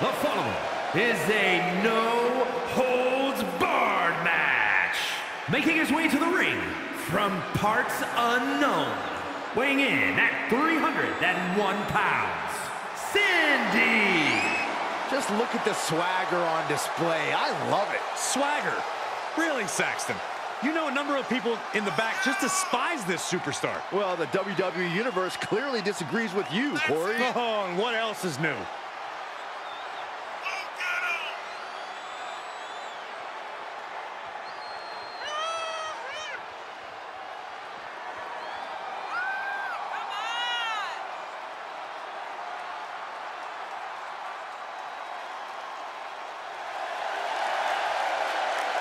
The following is a no-holds-barred match. Making his way to the ring from parts unknown, weighing in at 301 pounds, Cynder. Just look at the swagger on display. I love it. Swagger? Really, Saxton? You know a number of people in the back just despise this superstar. Well, the WWE Universe clearly disagrees with you, Corey. Oh, and what else is new?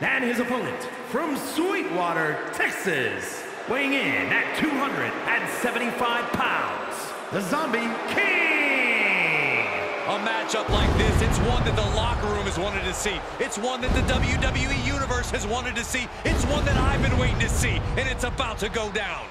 And his opponent from Sweetwater, Texas, weighing in at 275 pounds, the Zombie King. A matchup like this, it's one that the locker room has wanted to see. It's one that the WWE Universe has wanted to see. It's one that I've been waiting to see, and it's about to go down.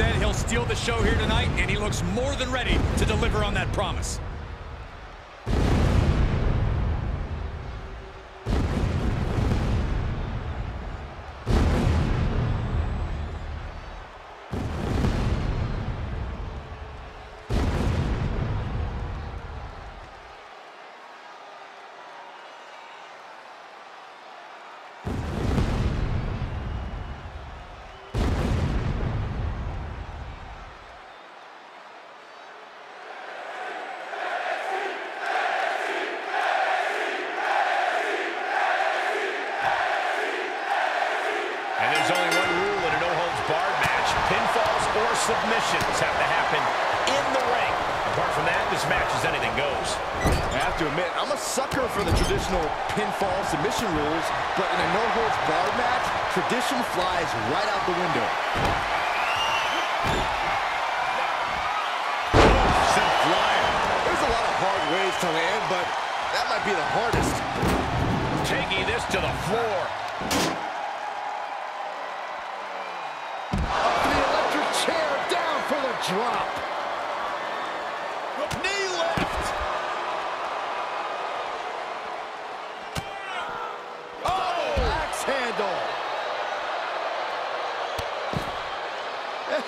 Said he'll steal the show here tonight, and he looks more than ready to deliver on that promise. Submissions have to happen in the ring. Apart from that, this match is anything goes. I have to admit, I'm a sucker for the traditional pinfall submission rules, but in a no-holds-barred match, tradition flies right out the window. Sent flying. There's a lot of hard ways to land, but that might be the hardest. Taking this to the floor. Drop. Knee left. Oh, axe handle.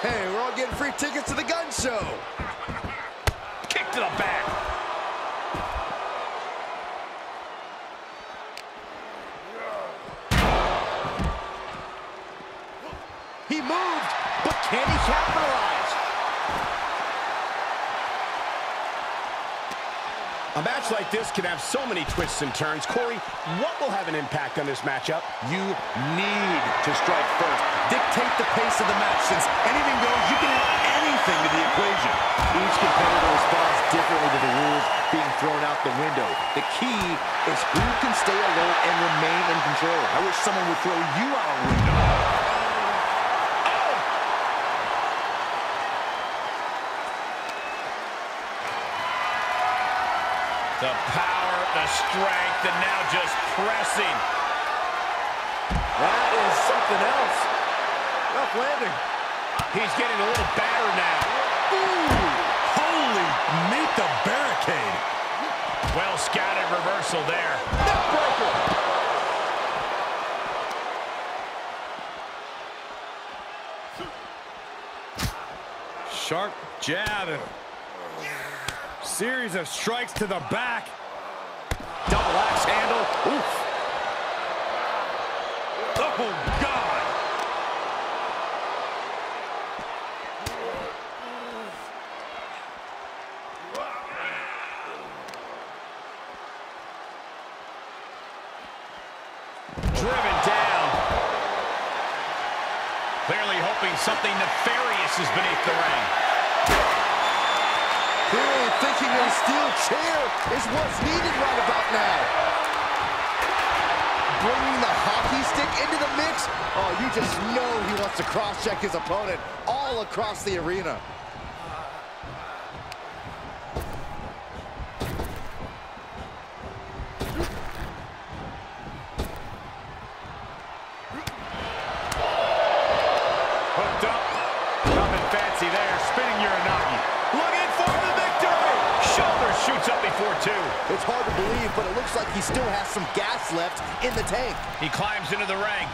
Hey, we're all getting free tickets to the gun show. Kick to the back. He moved, but can he capitalize? A match like this can have so many twists and turns. Corey, what will have an impact on this matchup? You need to strike first. Dictate the pace of the match. Since anything goes, you can add anything to the equation. Each competitor responds differently to the rules being thrown out the window. The key is who can stay alert and remain in control. I wish someone would throw you out a window. The power, the strength, and now just pressing. That is something else. Rough landing. He's getting a little battered now. Ooh, holy, meet the barricade. Well scouted reversal there. Neckbreaker. Sharp jab series of strikes to the back. Double axe handle. Oof. Oh, God. Driven down. Clearly hoping something nefarious is beneath the ring. Clearly thinking a steel chair is what's needed right about now. Bringing the hockey stick into the mix. Oh, you just know he wants to cross-check his opponent all across the arena. In the tank. He climbs into the ring.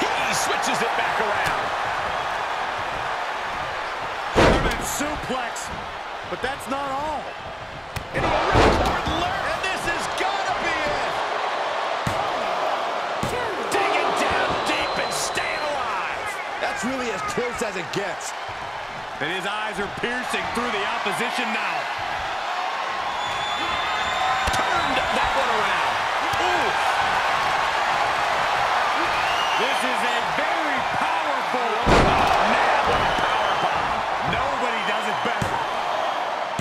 He switches it back around. German suplex. But that's not all. And he ripcord alert. And this has got to be it. Digging down deep and staying alive. That's really as close as it gets. And his eyes are piercing through the opposition now. This is a very powerful. Man, what a power bomb. Nobody does it better.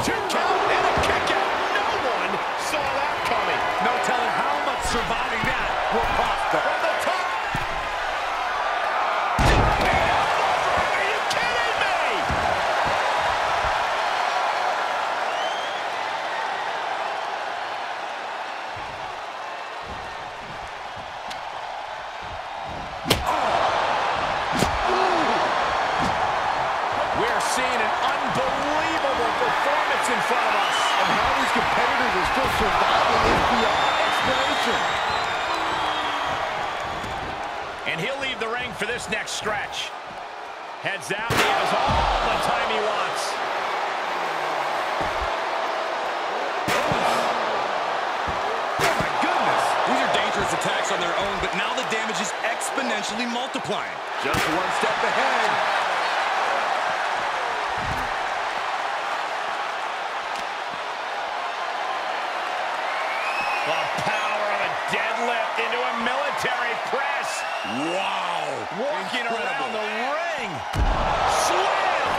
Two count and a kick out. No one saw that coming. No telling how much surviving performance in front of us. And how these competitors are still surviving is beyond explanation. And he'll leave the ring for this next stretch. Heads out, he has all the time he wants. Oh my goodness. These are dangerous attacks on their own, but now the damage is exponentially multiplying. Just one step ahead. Walking Incredible. around the ring. Slam!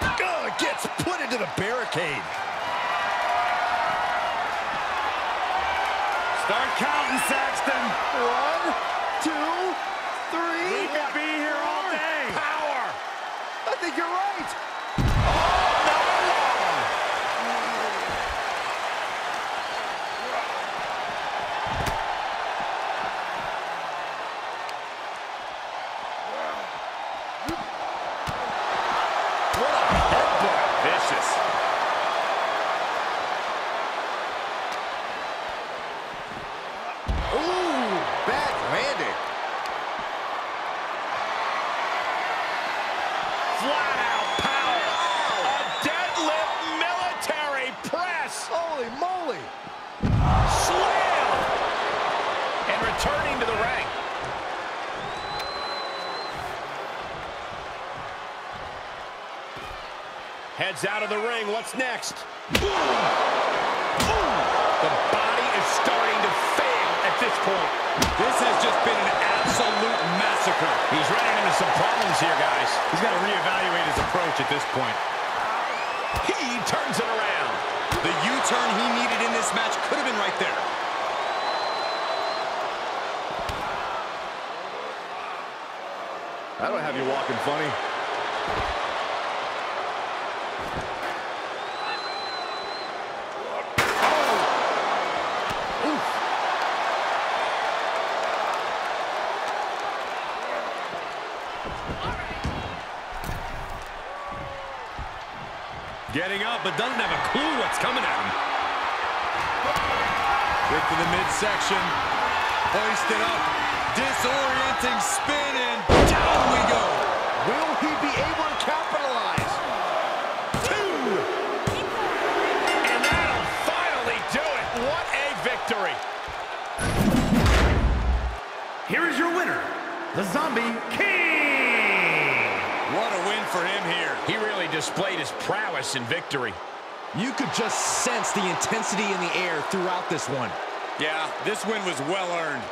Ugh, gets put into the barricade. Start counting, Saxton. One, two, three. We could be here all day. Power! I think you're right. Heads out of the ring. What's next? Boom! Boom! The body is starting to fail at this point. This has just been an absolute massacre. He's running into some problems here, guys. He's got to reevaluate his approach at this point. He turns it around. The U-turn he needed in this match could have been right there. I don't have you walking funny. Getting up, but doesn't have a clue what's coming at him. Quick to the midsection. Hoisted up. Disorienting spin, and down we go. Will he be able to capitalize? Two. And that'll finally do it. What a victory. Here is your winner, the Zombie King. What a win for him here. He really displayed his prowess in victory. You could just sense the intensity in the air throughout this one. Yeah, this win was well earned.